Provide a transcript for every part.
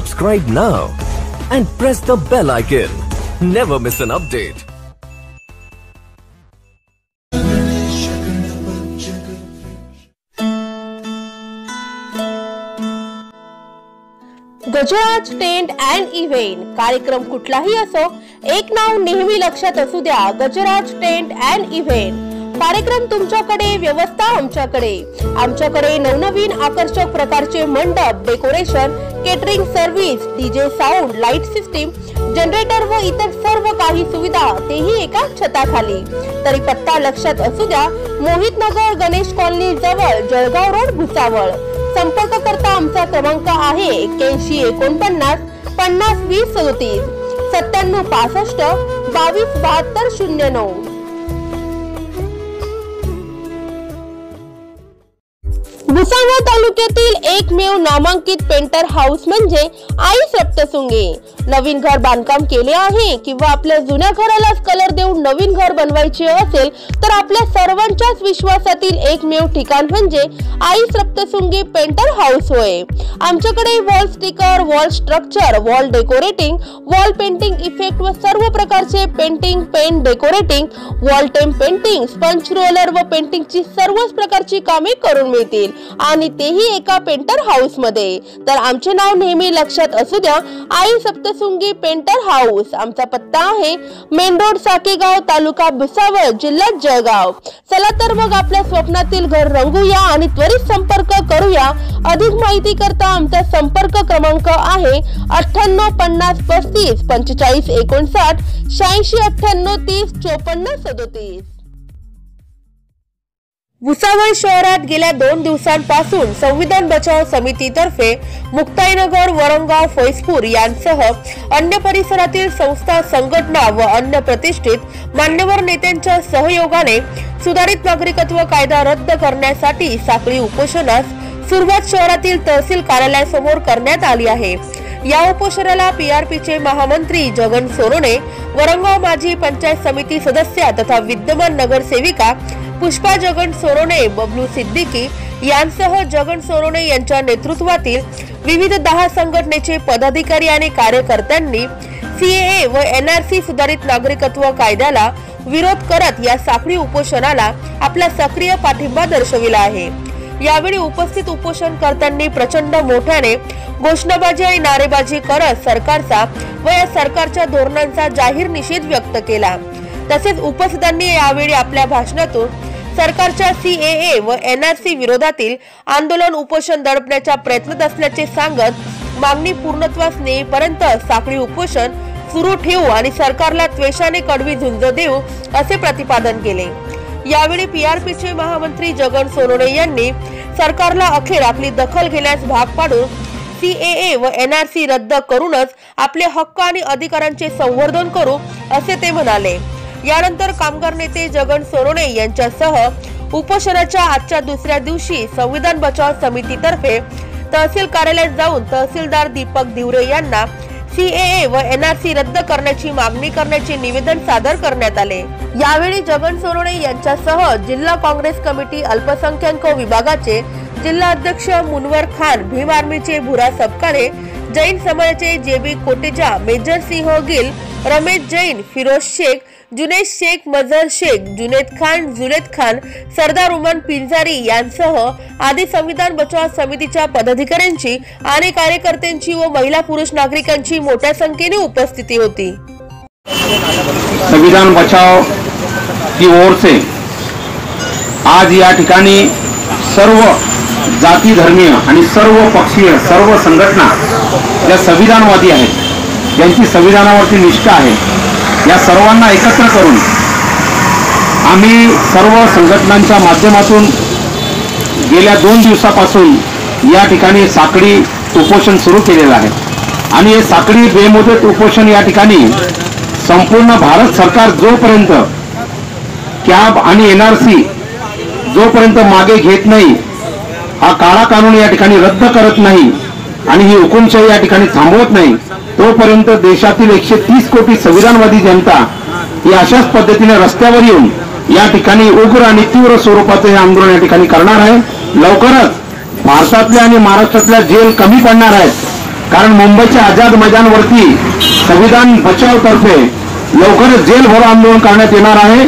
Subscribe now and press the bell icon. Never miss an update. Gajraj tent and event कार्यक्रम कुठलाही असो एक नाव नेहमी लक्षात असू द्या गजराज टेंट अँड इव्हेंट कार्यक्रम तुमच्याकडे व्यवस्था आमच्याकडे आमच्याकडे नवनवीन आकर्षक प्रकारचे मंडप decoration catering service DJ sound light system generator व इतर सर्व काही सुविधा तेही एका छताखाली. तरी पत्ता लक्षात असू द्या मोहित नगर गणेश कॉलनी जवळ जळगाव रोड भुसावळ. संपर्क करता आमचा क्रमांक आहे एक्क्याऐंशी एकोणपन्नास पन्नास वीस सदोतीस. सत्त्याण्णव पासष्ट बावीस बहात्तर शून्य नऊ. भुसावळ तालुक्यातील एकमेव नामांकित पेंटर हाऊस म्हणजे आई सप्तसुंगे नवीन घर बांधकाम केले आहे किंवा आपल्या जुन्या घरालाच कलर देऊन नवीन घर बनवायचे असेल तर आपल्या सर्वांच्याच विश्वासातील एकमेव ठिकाण म्हणजे आई सप्तसुंगी पेंटर हाऊस होय. आमच्याकडे wall sticker wall structure wall decorating wall painting effect व सर्व प्रकारचे painting paint decorating wall theme painting sponge roller व पेंटिंगची सर्वच प्रकारची कामे करून मिळतील. आणि तेही एका पेंटर हाऊसमध्ये तर आमचे नाव नेहमी लक्षात असू द्या आई सप्तसुंगी पेंटर हाऊस. आमचा पत्ता आहे मेन रोड साकेगाव तालुका भुसावळ जिल्हा जळगाव. चला तर मग आपल्या स्वप्नातील घर रंगूया आणि त्वरित संपर्क करूया. अधिक माहिती करता आमचा संपर्क क्रमांक आहे अठ्ठ्याण्णव पन्नास पस्तीस पंचेचाळीस एकोणसाठ शहाऐंशी अठ्ठ्याण्णव तीस चोपन्न सदोतीस. भुसावळ शहरात गेल्या दोन दिवसांपासून संविधान बचाव समितीतर्फे मुक्ताईनगर वरंगाव फैजपूर यांसह अन्य परिसरातील संस्था संघटना व अन्य प्रतिष्ठित मान्यवर नेत्यांच्या सहयोगाने सुधारित नागरिकत्व कायदा रद्द करण्यासाठी साखळी उपोषणास सुरुवात शहरातील तहसील कार्यालयासमोर करण्यात आली आहे. या उपोषणाला पीआरपीचे महामंत्री जगन सोरोने वरंगाव माजी पंचायत समिती सदस्या तथा विद्यमान नगरसेविका पुष्पा जगन सोरोने बबलू सिद्दीकी यांसह जगन सोरोने यांच्या नेतृत्वातील विविध दहा संघटनेचे पदाधिकारी आणि कार्यकर्त्यांनी सीएए व एनआरसी सुधारित नागरिकत्व कायद्याला विरोध करत या साखळी उपोषणाला आपला सक्रिय पाठिंबा दर्शविला आहे. यावेळी उपस्थित उपोषणकर्त्यांनी प्रचंड मोठ्याने घोषणाबाजी आणि नारेबाजी करत सरकारचा व या सरकारच्या धोरणांचा जाहीर निषेध व्यक्त केला. तसेच उपस्थितांनी यावेळी आपल्या भाषणातून सरकारच्या सीएए व एनआरसी विरोधातील आंदोलन उपोषण दडपण्याच्या प्रयत्नात असल्याचे सांगत मागणी पूर्णत्वास नेईपर्यंत साखळी उपोषण सुरू ठेवू आणि सरकारला त्वेषाने कडवी झुंज देऊ असे प्रतिपादन केले. यावेळी पीआरपीचे महामंत्री जगन सोनोने यांनी सरकारला अखेर आपली दखल घेण्यास भाग पाडून सीएए व एनआरसी रद्द करूनच आपले हक्क आणि अधिकारांचे संवर्धन करू असे ते म्हणाले. यानंतर कामगार नेते जगन सोनोने यांच्यासह उपोषणाच्या आजच्या दुसऱ्या दिवशी संविधान बचाव समितीतर्फे तहसील कार्यालयात जाऊन तहसीलदार दीपक दिवरे यांना सीएए व एनआरसी रद्द करण्याची मागणी करण्याचे निवेदन सादर करण्यात आले. यावेळी जगन सोनोने यांच्यासह जिल्हा काँग्रेस कमिटी अल्पसंख्याक विभागाचे जिल्हा अध्यक्ष मुनवर खान भीम आर्मीचे भुरा सपकाळे जैन समाजाचे J B Koteja major Singh Gill Ramesh Jain Firoz Shaikh Junaid Shaikh Mazhar Shaikh Junaid Khan Junaid Khan Sardar Uman Pinjari यांसह आदी संविधान बचाव समितीच्या पदाधिकाऱ्यांची आणि कार्यकर्त्यांची व महिला पुरुष नागरिकांची मोठ्या संख्येने उपस्थिती होती. संविधान बचाव की ओर से आज या ठिकाणी सर्व जाती धर्मीय आणि सर्व पक्षीय सर्व संघटना ज्या संविधानवादी आहेत. ज्यांची संविधानावरती निष्ठा आहे या सर्वांना एकत्र करून आम्ही सर्व संघटनांच्या माध्यमातून गेल्या दोन दिवसापासून या ठिकाणी साखळी उपोषण सुरू केलेलं आहे. आणि हे साखळी बेमुदत उपोषण या ठिकाणी संपूर्ण भारत सरकार जोपर्यंत कॅब आणि एनआरसी जोपर्यंत मागे घेत नाही हा काळा कानून या ठिकाणी रद्द करत नाही आणि ही हुकुमशाही या ठिकाणी थांबवत नाही. तोपर्यंत देशातील एकशे तीस कोटी संविधानवादी जनता ही अशाच पद्धतीने रस्त्यावर येऊन या ठिकाणी उग्र आणि तीव्र स्वरूपाचं हे आंदोलन या ठिकाणी करणार आहे. लवकरच भारतातल्या आणि महाराष्ट्रातल्या जेल कमी पडणार आहेत. कारण मुंबईच्या आझाद मैदानवरती संविधान बचावतर्फे लवकरच जेल भरो आंदोलन करण्यात येणार आहे.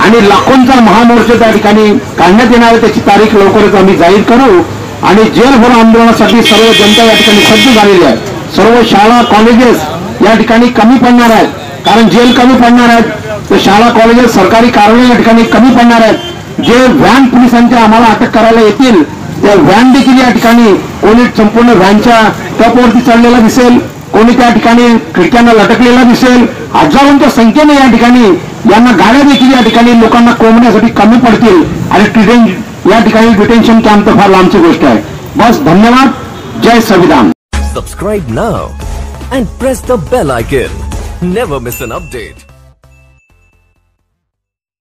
आणि लाखोंचा महामोर्चा त्या ठिकाणी काढण्यात येणार आहे. त्याची तारीख लवकरच आम्ही जाहीर करू. आणि जेल भरो आंदोलनासाठी सर्व जनता या ठिकाणी सज्ज झालेली आहे. सर्व शाळा कॉलेजेस या ठिकाणी कमी पडणार आहेत. कारण जेल कमी पडणार आहेत. तर शाळा कॉलेजेस सरकारी कार्यालय या ठिकाणी कमी पडणार आहेत. जे व्हॅन पोलिसांच्या आम्हाला अटक करायला येतील त्या व्हॅन देखील या ठिकाणी कोणी संपूर्ण व्हॅनच्या टपवरती चढलेला दिसेल कोणी त्या ठिकाणी खिडक्यांना लटकलेला दिसेल. हजारोंच्या संख्येने या ठिकाणी यांना गाड्या देखील या ठिकाणी लोकांना कोंबण्यासाठी कमी पडतील. आणि ट्रिडेंट या ठिकाणी डिटेन्शन कॅम्प तर फार लांबची गोष्ट आहे. बस धन्यवाद. जय संविधान. Subscribe now and press the bell icon never miss an update